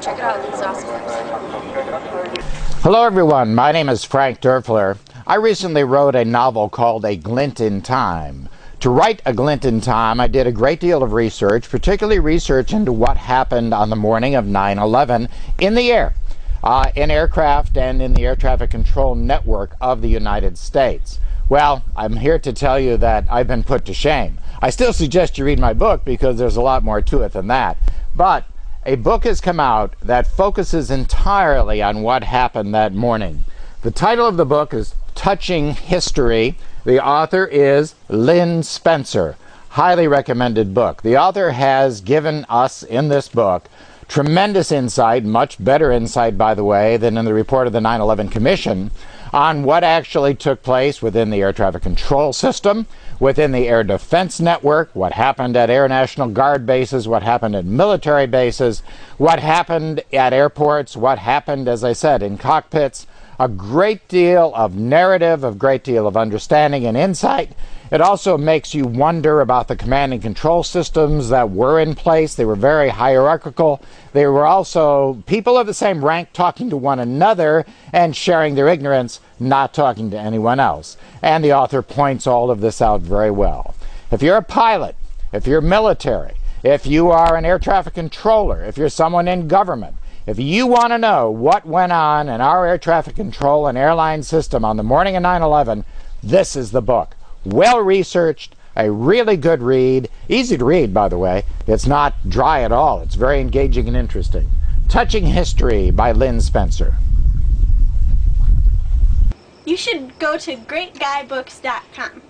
check it out. It's awesome. Hello, everyone. My name is Frank Derfler. I recently wrote a novel called A Glint in Time. To write A Glint in Time, I did a great deal of research, particularly research into what happened on the morning of 9 11 in the air, uh, in aircraft, and in the air traffic control network of the United States. Well, I'm here to tell you that I've been put to shame. I still suggest you read my book because there's a lot more to it than that. But a book has come out that focuses entirely on what happened that morning. The title of the book is Touching History. The author is Lynn Spencer. Highly recommended book. The author has given us in this book tremendous insight, much better insight, by the way, than in the report of the 9 11 Commission, on what actually took place within the air traffic control system, within the air defense network, what happened at Air National Guard bases, what happened at military bases, what happened at airports, what happened, as I said, in cockpits. A great deal of narrative, a great deal of understanding and insight. It also makes you wonder about the command and control systems that were in place. They were very hierarchical. They were also people of the same rank talking to one another and sharing their ignorance, not talking to anyone else. And the author points all of this out very well. If you're a pilot, if you're military, if you are an air traffic controller, if you're someone in government, if you want to know what went on in our air traffic control and airline system on the morning of 9 11, this is the book well researched, a really good read. Easy to read, by the way. It's not dry at all. It's very engaging and interesting. Touching History by Lynn Spencer. You should go to greatguybooks.com.